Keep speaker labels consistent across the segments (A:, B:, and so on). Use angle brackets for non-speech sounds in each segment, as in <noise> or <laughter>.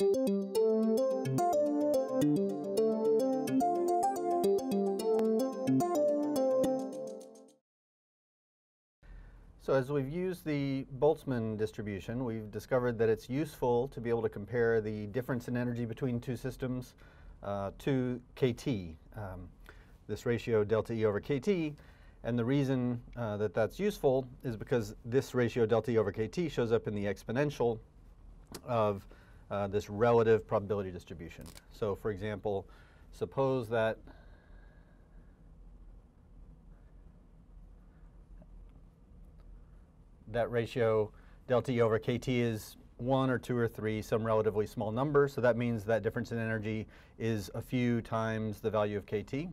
A: So as we've used the Boltzmann distribution, we've discovered that it's useful to be able to compare the difference in energy between two systems uh, to KT, um, this ratio delta E over KT. And the reason uh, that that's useful is because this ratio delta E over KT shows up in the exponential of uh, this relative probability distribution. So for example, suppose that that ratio delta E over KT is 1 or 2 or 3, some relatively small number. So that means that difference in energy is a few times the value of KT.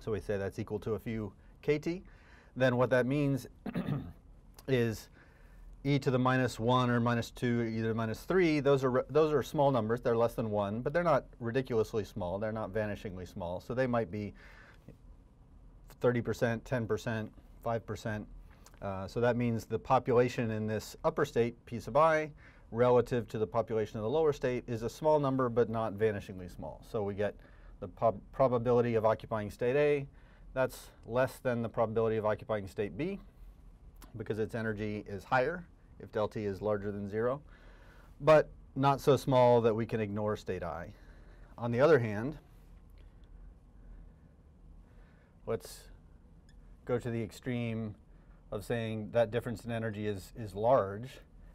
A: So we say that's equal to a few KT. Then what that means <coughs> is e to the minus 1 or minus 2 or either minus 3, those are, those are small numbers. They're less than 1, but they're not ridiculously small. They're not vanishingly small. So they might be 30%, 10%, 5%, uh, so that means the population in this upper state, p sub i, relative to the population of the lower state is a small number but not vanishingly small. So we get the probability of occupying state A, that's less than the probability of occupying state B because its energy is higher if delta T is larger than zero, but not so small that we can ignore state I. On the other hand, let's go to the extreme of saying that difference in energy is, is large,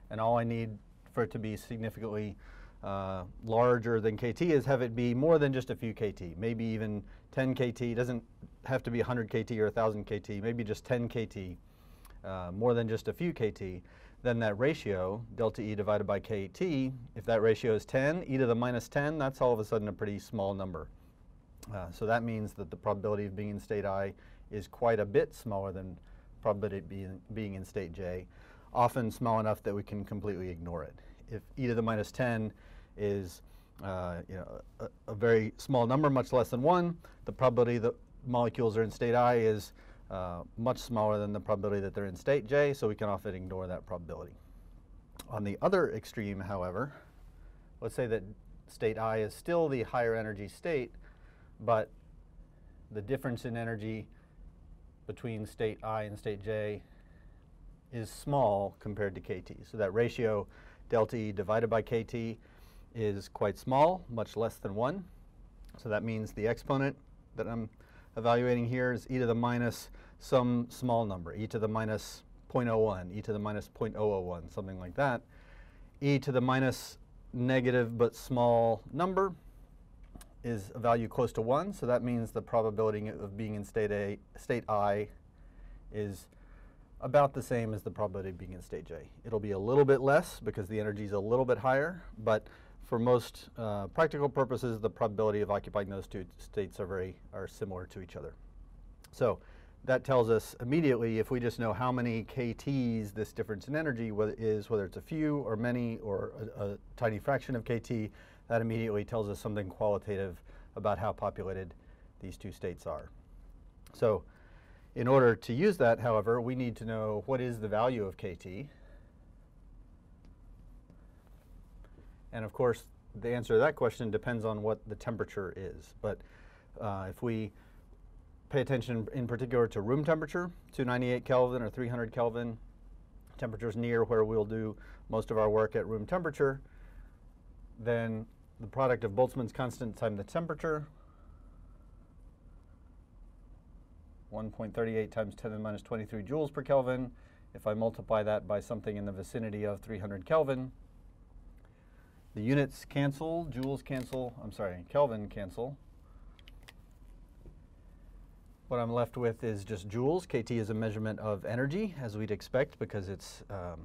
A: and all I need for it to be significantly uh, larger than KT is have it be more than just a few KT, maybe even 10 KT. Doesn't have to be 100 KT or 1,000 KT, maybe just 10 KT, uh, more than just a few KT. Then that ratio, delta E divided by KT, if that ratio is 10, e to the minus 10, that's all of a sudden a pretty small number. Uh, so that means that the probability of being in state I is quite a bit smaller than probability of being, being in state J, often small enough that we can completely ignore it. If e to the minus 10 is uh, you know, a, a, very small number, much less than 1, the probability that molecules are in state I is uh, much smaller than the probability that they're in state J, so we can often ignore that probability. On the other extreme, however, let's say that state I is still the higher energy state, but the difference in energy between state i and state j is small compared to kt. So that ratio delta E divided by kt is quite small, much less than 1. So that means the exponent that I'm evaluating here is e to the minus some small number, e to the minus 0.01, e to the minus 0.001, something like that. e to the minus negative but small number is a value close to 1, so that means the probability of being in state A, state I is about the same as the probability of being in state J. It'll be a little bit less because the energy is a little bit higher, but for most uh, practical purposes, the probability of occupying those two states are very are similar to each other. So that tells us immediately if we just know how many KTs this difference in energy is, whether it's a few or many or a, a tiny fraction of KT, that immediately tells us something qualitative about how populated these two states are. So in order to use that, however, we need to know what is the value of KT. And of course, the answer to that question depends on what the temperature is. But uh, if we pay attention in particular to room temperature, 298 Kelvin or 300 Kelvin, temperatures near where we'll do most of our work at room temperature, then the product of Boltzmann's constant times the temperature, 1.38 times 10 to the minus 23 joules per Kelvin. If I multiply that by something in the vicinity of 300 Kelvin, the units cancel, joules cancel, I'm sorry, Kelvin cancel. What I'm left with is just joules. KT is a measurement of energy, as we'd expect, because it's um,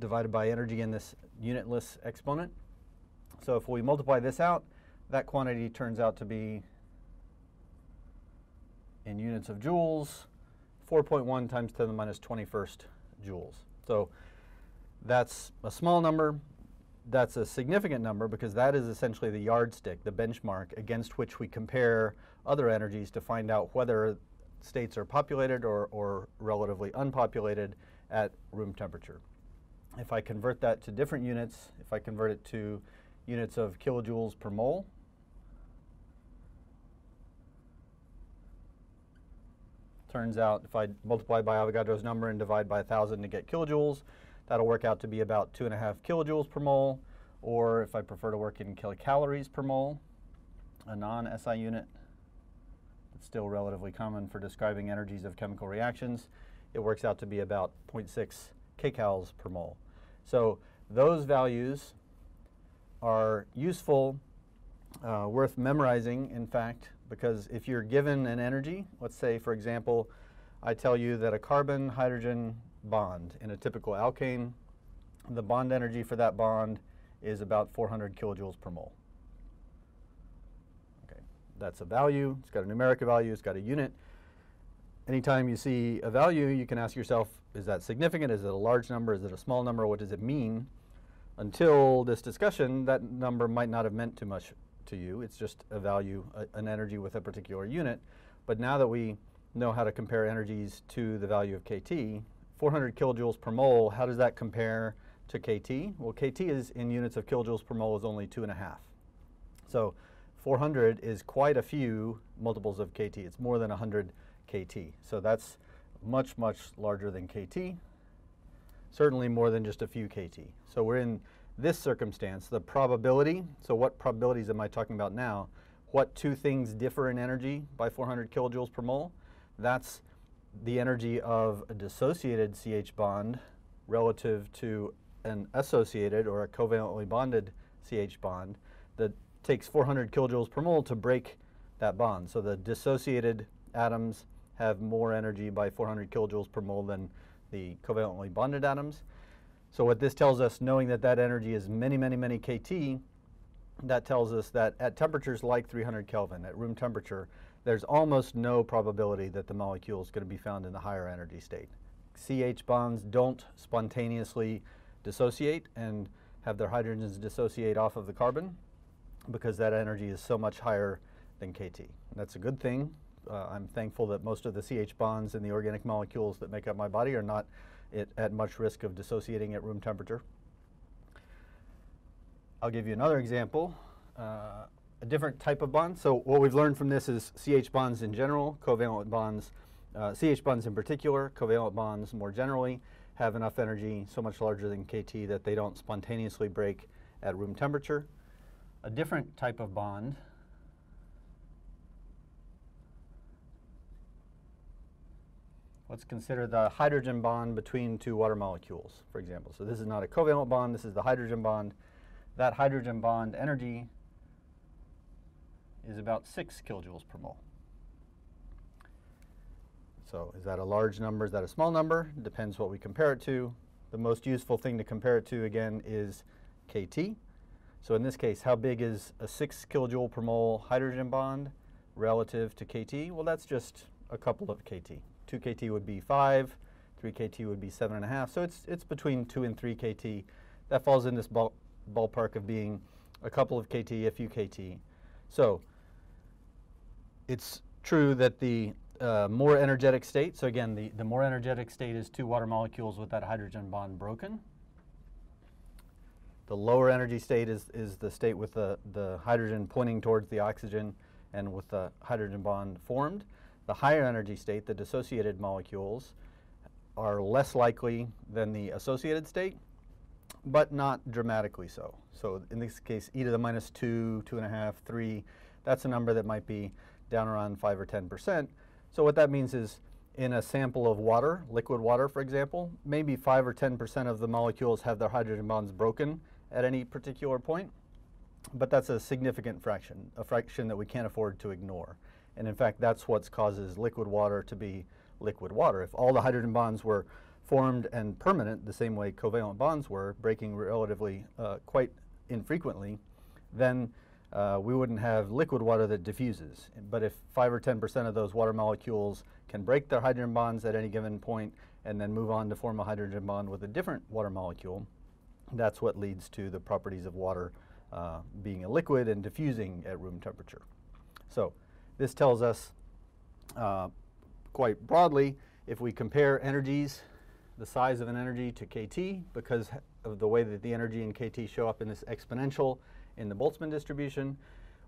A: divided by energy in this unitless exponent. So if we multiply this out, that quantity turns out to be, in units of joules, 4.1 times 10 to the minus 21st joules. So that's a small number. That's a significant number because that is essentially the yardstick, the benchmark against which we compare other energies to find out whether states are populated or, or relatively unpopulated at room temperature. If I convert that to different units, if I convert it to units of kilojoules per mole. Turns out if I multiply by Avogadro's number and divide by 1,000 to get kilojoules, that'll work out to be about 2.5 kilojoules per mole, or if I prefer to work in kilocalories per mole, a non-SI unit, it's still relatively common for describing energies of chemical reactions, it works out to be about 0.6 kcals per mole. So those values are useful, uh, worth memorizing, in fact, because if you're given an energy, let's say, for example, I tell you that a carbon-hydrogen bond in a typical alkane, the bond energy for that bond is about 400 kilojoules per mole. Okay, that's a value. It's got a numeric value. It's got a unit. Anytime you see a value, you can ask yourself, is that significant? Is it a large number? Is it a small number? What does it mean? Until this discussion, that number might not have meant too much to you. It's just a value, a, an energy with a particular unit. But now that we know how to compare energies to the value of KT, 400 kilojoules per mole, how does that compare to KT? Well, KT is in units of kilojoules per mole is only two and a half. So 400 is quite a few multiples of KT. It's more than 100 KT. So that's much, much larger than KT, certainly more than just a few KT. So we're in this circumstance, the probability, so what probabilities am I talking about now? What two things differ in energy by 400 kilojoules per mole? That's the energy of a dissociated CH bond relative to an associated or a covalently bonded CH bond that takes 400 kilojoules per mole to break that bond. So the dissociated atoms have more energy by 400 kilojoules per mole than the covalently bonded atoms. So what this tells us, knowing that that energy is many, many, many KT, that tells us that at temperatures like 300 Kelvin, at room temperature, there's almost no probability that the molecule is going to be found in the higher energy state. CH bonds don't spontaneously dissociate and have their hydrogens dissociate off of the carbon because that energy is so much higher than KT. That's a good thing. Uh, I'm thankful that most of the CH bonds in the organic molecules that make up my body are not it, at much risk of dissociating at room temperature. I'll give you another example, uh, a different type of bond. So what we've learned from this is CH bonds in general, covalent bonds, uh, CH bonds in particular, covalent bonds more generally, have enough energy so much larger than KT that they don't spontaneously break at room temperature. A different type of bond Let's consider the hydrogen bond between two water molecules, for example. So this is not a covalent bond, this is the hydrogen bond. That hydrogen bond energy is about 6 kilojoules per mole. So is that a large number, is that a small number? Depends what we compare it to. The most useful thing to compare it to, again, is KT. So in this case, how big is a 6 kilojoule per mole hydrogen bond relative to KT? Well, that's just a couple of KT. 2 KT would be 5, 3 KT would be 7.5. So it's, it's between 2 and 3 KT. That falls in this ball, ballpark of being a couple of KT, a few KT. So it's true that the uh, more energetic state, so again, the, the more energetic state is two water molecules with that hydrogen bond broken. The lower energy state is, is the state with the, the hydrogen pointing towards the oxygen and with the hydrogen bond formed. The higher energy state, the dissociated molecules, are less likely than the associated state, but not dramatically so. So in this case, e to the minus 2, 2.5, 3, that's a number that might be down around 5 or 10%. So what that means is in a sample of water, liquid water for example, maybe 5 or 10% of the molecules have their hydrogen bonds broken at any particular point, but that's a significant fraction, a fraction that we can't afford to ignore. And in fact, that's what causes liquid water to be liquid water. If all the hydrogen bonds were formed and permanent, the same way covalent bonds were, breaking relatively uh, quite infrequently, then uh, we wouldn't have liquid water that diffuses. But if 5 or 10% of those water molecules can break their hydrogen bonds at any given point and then move on to form a hydrogen bond with a different water molecule, that's what leads to the properties of water uh, being a liquid and diffusing at room temperature. So this tells us uh, quite broadly, if we compare energies, the size of an energy to KT, because of the way that the energy and KT show up in this exponential, in the Boltzmann distribution,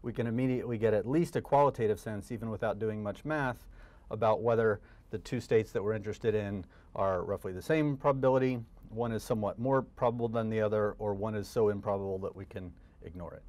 A: we can immediately get at least a qualitative sense, even without doing much math, about whether the two states that we're interested in are roughly the same probability, one is somewhat more probable than the other, or one is so improbable that we can ignore it.